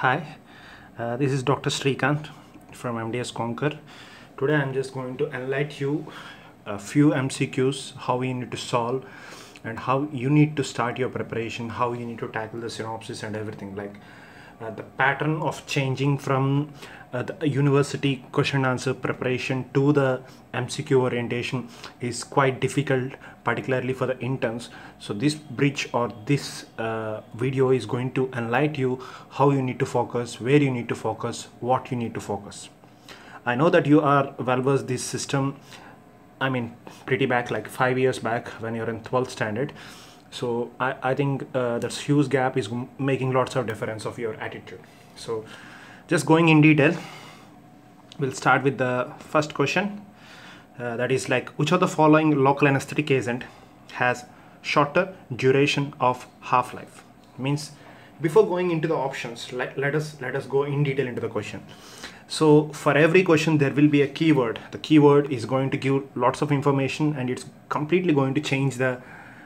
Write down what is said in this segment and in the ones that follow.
Hi, uh, this is Dr. Srikant from MDS Conquer. Today I'm just going to enlighten you a few MCQs, how you need to solve and how you need to start your preparation, how you need to tackle the synopsis and everything. Like the pattern of changing from uh, the university question answer preparation to the MCQ orientation is quite difficult, particularly for the interns. So this bridge or this uh, video is going to enlighten you how you need to focus, where you need to focus, what you need to focus. I know that you are well versed this system. I mean, pretty back like five years back when you're in 12th standard. So I, I think uh, that huge gap is making lots of difference of your attitude. So just going in detail, we'll start with the first question. Uh, that is like which of the following local anesthetic agent has shorter duration of half-life? Means before going into the options, let, let us let us go in detail into the question. So for every question there will be a keyword. The keyword is going to give lots of information and it's completely going to change the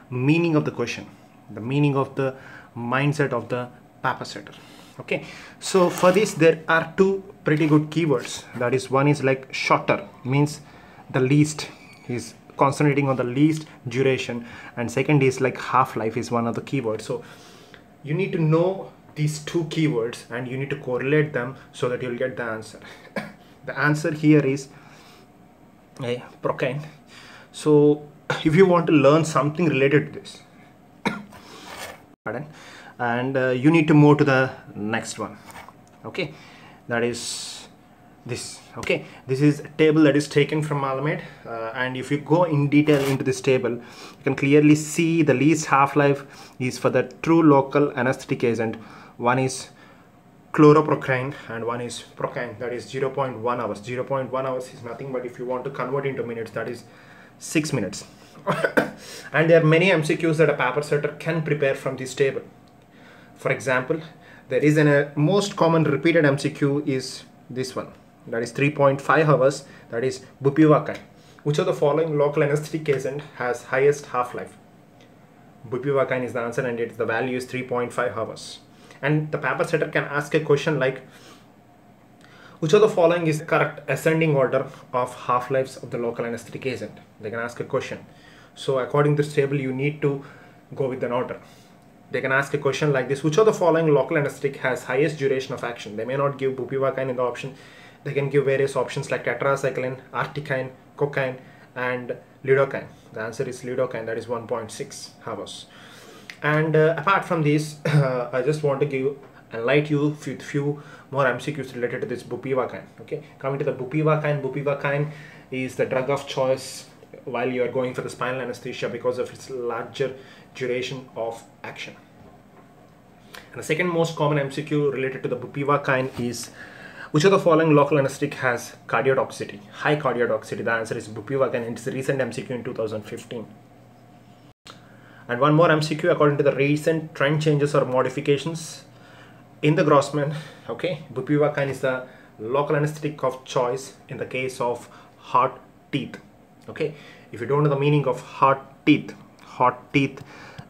meaning of the question, the meaning of the mindset of the paper setter. Okay, so for this there are two pretty good keywords. That is one is like shorter means the least is concentrating on the least duration and second is like half-life is one of the keywords. So you need to know these two keywords and you need to correlate them so that you'll get the answer the answer here is a procaine so if you want to learn something related to this. Pardon? And uh, you need to move to the next one. Okay? That is this. Okay? This is a table that is taken from Malamed uh, and if you go in detail into this table you can clearly see the least half-life is for the true local anesthetic agent. One is chloroprocaine and one is procaine that is 0.1 hours. 0.1 hours is nothing but if you want to convert into minutes that is 6 minutes and there are many MCQs that a paper setter can prepare from this table. For example there is a uh, most common repeated MCQ is this one. That is 3.5 hours. That is bupivacaine which of the following local anesthetic agent has highest half-life? Bupivacaine is the answer and its the value is 3.5 hours. And the paper setter can ask a question like which of the following is the correct ascending order of half-lives of the local anesthetic agent they can ask a question so according to this table you need to go with an order. They can ask a question like this. Which of the following local anesthetic has highest duration of action? They may not give bupivacaine in the option. They can give various options like tetracaine articaine cocaine and lidocaine the answer is lidocaine that is 1.6 hours and uh, apart from this i just want to give enlighten you with few more mcqs related to this bupivacaine okay? Coming to the bupivacaine bupivacaine is the drug of choice while you are going for the spinal anesthesia because of its larger duration of action and the second most common mcq related to the bupivacaine is which of the following local anesthetic has cardiotoxicity high cardiotoxicity the answer is bupivacaine it's a recent mcq in 2015 and one more MCQ according to the recent trend changes or modifications in the Grossman. Okay, bupivacaine is the local anesthetic of choice in the case of hot teeth. Okay, if you don't know the meaning of hot teeth, hot teeth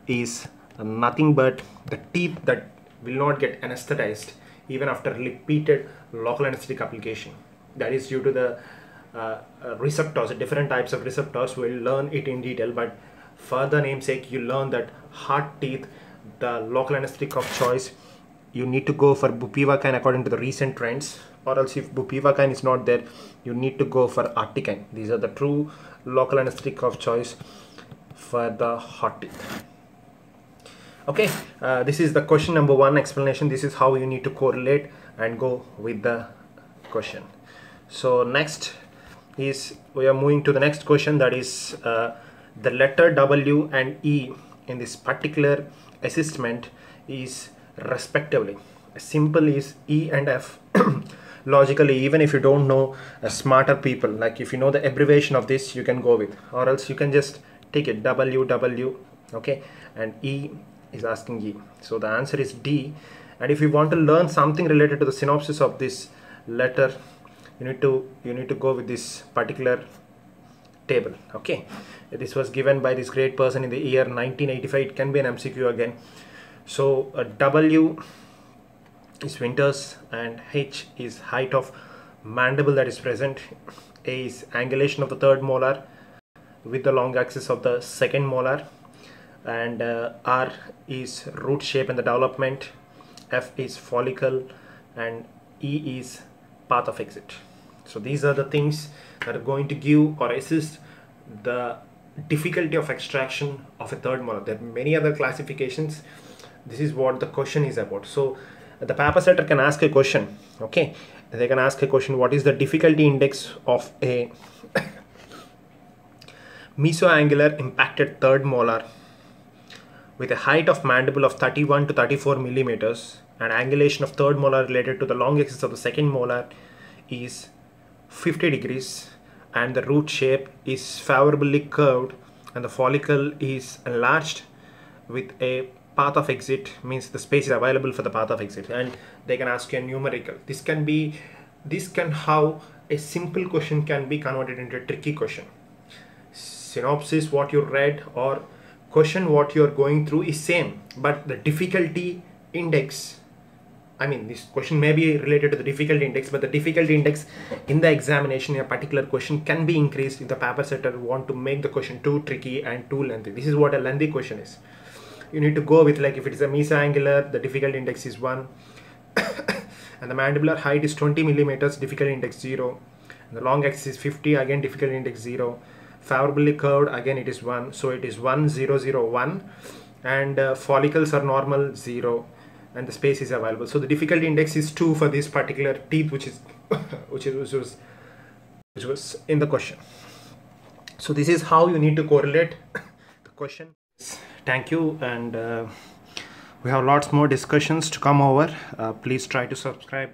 is nothing but the teeth that will not get anesthetized even after repeated local anesthetic application. That is due to the uh, uh, receptors, different types of receptors. We'll learn it in detail, but for the namesake you learn that hot teeth the local anesthetic of choice you need to go for bupivacaine according to the recent trends or else if bupivacaine is not there you need to go for articaine these are the true local anesthetic of choice for the hot teeth. Okay uh, this is the question number one explanation. This is how you need to correlate and go with the question. So next is we are moving to the next question that is uh, the letter W and E in this particular assessment is respectively. Simple is E and F. Logically, even if you don't know uh, smarter people, like if you know the abbreviation of this, you can go with, or else you can just take it W W, okay, and E is asking E. So the answer is D. And if you want to learn something related to the synopsis of this letter, you need to you need to go with this particular table okay this was given by this great person in the year 1985 it can be an mcq again so W is Winters and H is height of mandible that is present. A is angulation of the third molar with the long axis of the second molar. And uh, R is root shape and the development. F is follicle and E is path of exit. So these are the things that are going to give or assist the difficulty of extraction of a third molar. There are many other classifications this is what the question is about. So the paper setter can ask a question okay? They can ask a question what is the difficulty index of a mesoangular impacted third molar with a height of mandible of 31 to 34 millimeters and angulation of third molar related to the long axis of the second molar is 50 degrees and the root shape is favorably curved and the follicle is enlarged with a path of exit means the space is available for the path of exit and they can ask you a numerical. This can be this can how a simple question can be converted into a tricky question. Synopsis what you read or question what you're going through is same but the difficulty index I mean this question may be related to the difficulty index but the difficulty index in the examination in a particular question can be increased if the paper setter want to make the question too tricky and too lengthy. This is what a lengthy question is you need to go with like if it is a mesoangular the difficulty index is 1 and the mandibular height is 20 millimeters difficulty index 0 and the long axis is 50 again difficulty index 0 favorably curved again it is 1 so it is 1 0 0 1 and uh, follicles are normal 0 and the space is available. So the difficulty index is 2 for this particular teeth which is which is which was which was in the question. So this is how you need to correlate the question thank you and uh, we have lots more discussions to come over. Uh, please try to subscribe